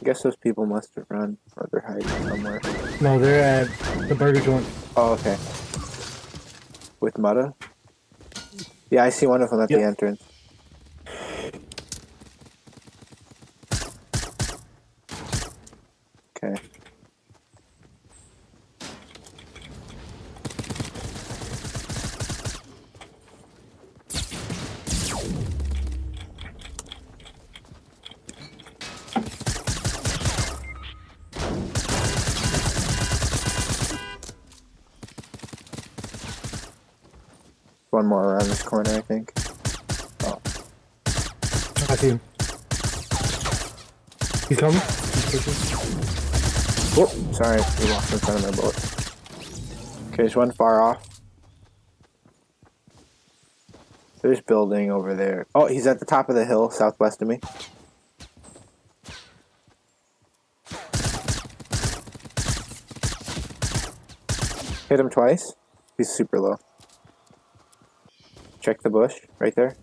I guess those people must have run, or they're hiding somewhere. No, they're at the burger joint. Oh, okay. With Mutta? Yeah, I see one of them at Yep. the entrance. Okay. One more around this corner, I think. I see him. He's coming. He's pushing. Whoop, sorry, we walked in front of my bullet. Okay, there's one far off. There's building over there. Oh, he's at the top of the hill, southwest of me. Hit him twice. He's super low. Check the bush, right there.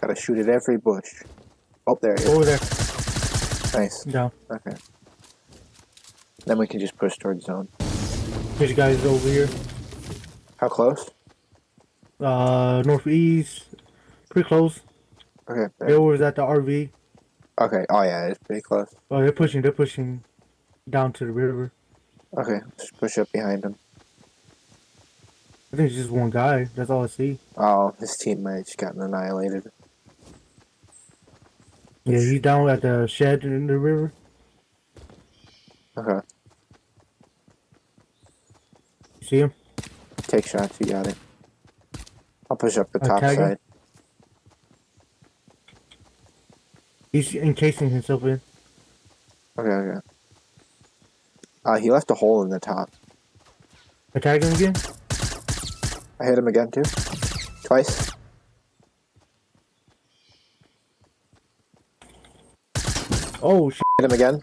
Gotta shoot at every bush. Oh, there he is. Over there. Nice. Down. Okay. Then we can just push towards zone. There's guys over here. How close? Uh, northeast. Pretty close. Okay. They there. was at the RV. Okay. Oh yeah, it's pretty close. Oh, they're pushing. They're pushing down to the river. Okay, just push up behind him. I think it's just one guy. That's all I see. Oh, his teammate just gotten annihilated. Yeah, he's down at the shed in the river. Okay. You see him? Take shots. You got it. I'll push up the Uh, top tag him? side. He's encasing himself in. Okay. Okay. Uh, he left a hole in the top. Attack him again. I hit him again too. Twice. Oh shit! Hit him again.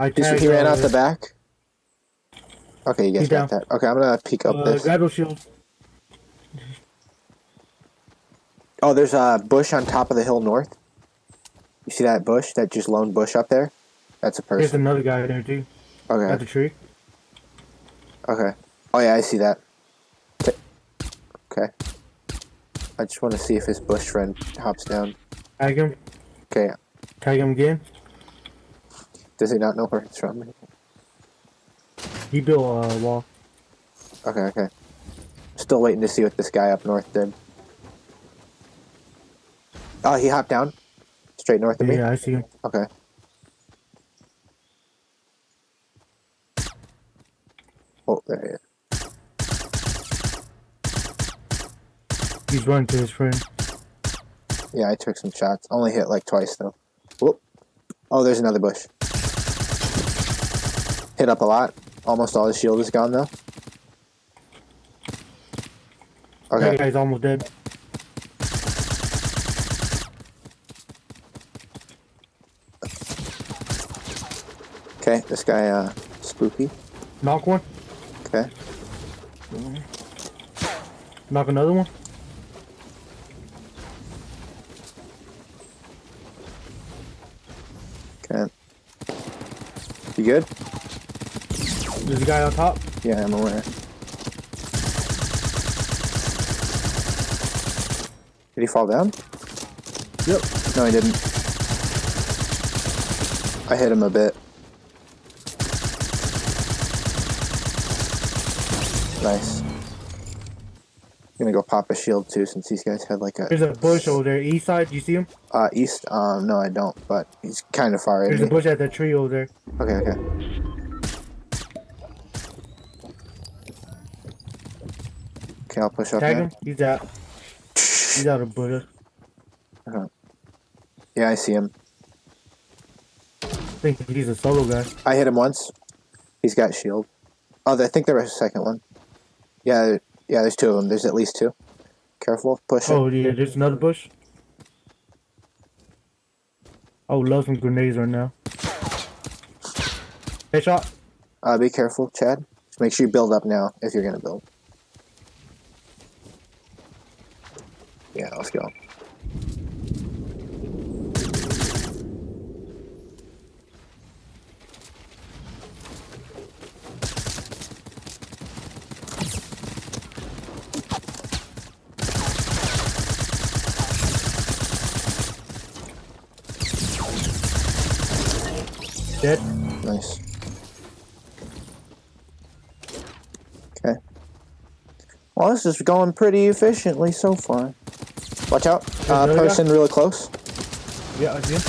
I He, he ran out the back. Okay, you guys He's got down. that. Okay, I'm gonna peek up Uh, this. Shield. Oh, there's a bush on top of the hill north. You see that bush? That just lone bush up there? That's a person. There's another guy there too. Okay. At the tree. Okay. Oh yeah, I see that. Okay. I just want to see if his bush friend hops down. Tag him. Okay. Tag him again. Does he not know where it's from? He built a wall. Okay, okay. Still waiting to see what this guy up north did. Oh, he hopped down? Straight north of me? Yeah, I see him. Okay. Oh, there he is. He's running to his friend. Yeah, I took some shots. Only hit like twice though. Whoop. Oh, there's another bush. Hit up a lot. Almost all his shield is gone though. That Okay. guy's almost dead. Okay, this guy uh spooky. Knock one. Okay. Knock another one. Good? There's a guy on top. Yeah, I'm aware. Did he fall down? Yep. No, he didn't. I hit him a bit. Nice. Gonna go pop a shield too, since these guys had like a There's a bush over there. East side. Do you see him? uh east. Um, no, I don't, but he's kind of far. There's a bush at the tree over there. Okay, okay. Okay, I'll push up Tag there. him. He's out. He's out of bush. Yeah, I see him. I think he's a solo guy. I hit him once. He's got shield. Oh, I think there was a second one. Yeah, yeah. There's two of them. There's at least two. Careful, push. Oh yeah, there's another bush. I would love some grenades right now. Headshot. Uh, be careful, Chad. Just make sure you build up now if you're gonna build. Yeah, let's go. Dead. Nice. Okay. Well, this is going pretty efficiently so far. Watch out. Uh, guy? person really close. Yeah, I see him.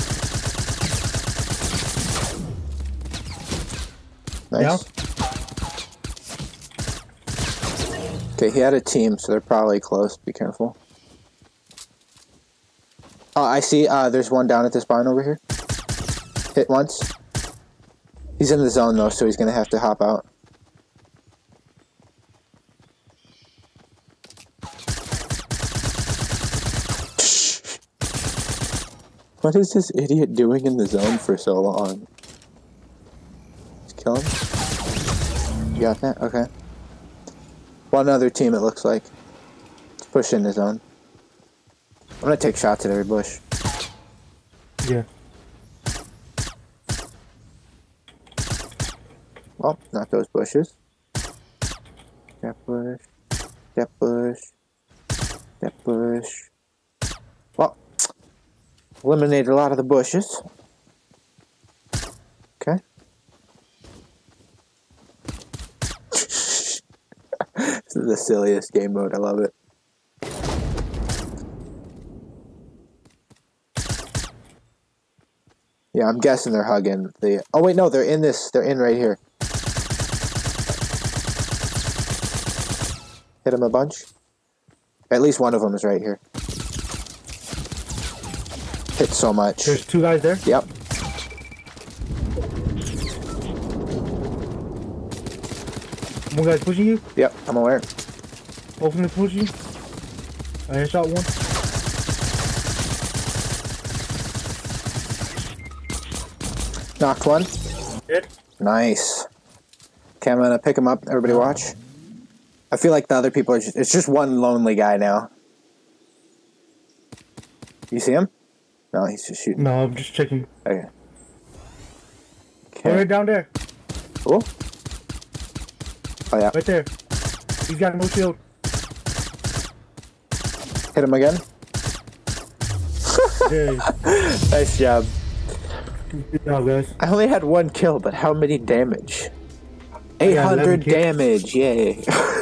Nice. Okay, he had a team, so they're probably close. Be careful. Oh, I see. Uh, there's one down at this barn over here. Hit once. He's in the zone though, so he's gonna have to hop out. What is this idiot doing in the zone for so long? Just kill him. You got that? Okay. One other team, it looks like. Let's push in the zone. I'm gonna take shots at every bush. Yeah. Well, not those bushes. That bush. That bush. That bush. Well, eliminated a lot of the bushes. Okay. this is the silliest game mode. I love it. Yeah, I'm guessing they're hugging the. Oh wait, no, they're in this. They're in right here. Hit him a bunch. At least one of them is right here. Hit so much. There's two guys there. Yep. One guy's pushing you. Yep. I'm aware. Them pushing. I shot one. Knocked one. Dead. Nice. Okay, I'm gonna pick him up. Everybody watch. I feel like the other people are just, it's just one lonely guy now. You see him? No, he's just shooting. No, I'm just checking. Okay. Oh, right down there. Cool. Oh yeah. Right there. He's got no shield. Hit him again. Yeah. Nice job. Good job, guys. I only had one kill, but how many damage? 800 damage, yay.